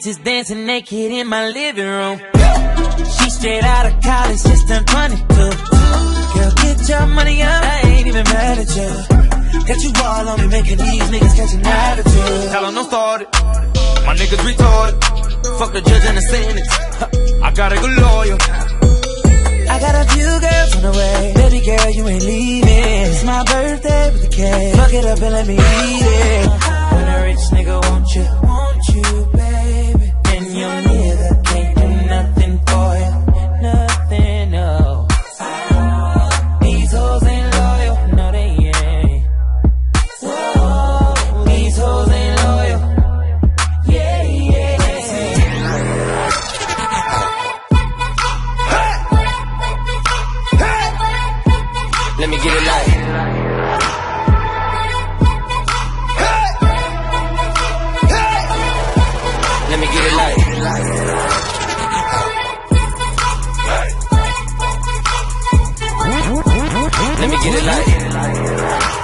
bitches dancing naked in my living room. She straight out of college, just turned 22. Girl, get your money up, I ain't even mad at you. Got you all on me, making these niggas catch an attitude. Tell them don't start it. My niggas retarded. Fuck the judge and the sentence. I got a good lawyer. I got a few girls on the way. Baby girl, you ain't leaving. It's my birthday with the cake. Fuck it up and let me eat it. Let me get it light. Let me get it light. Let me get it light.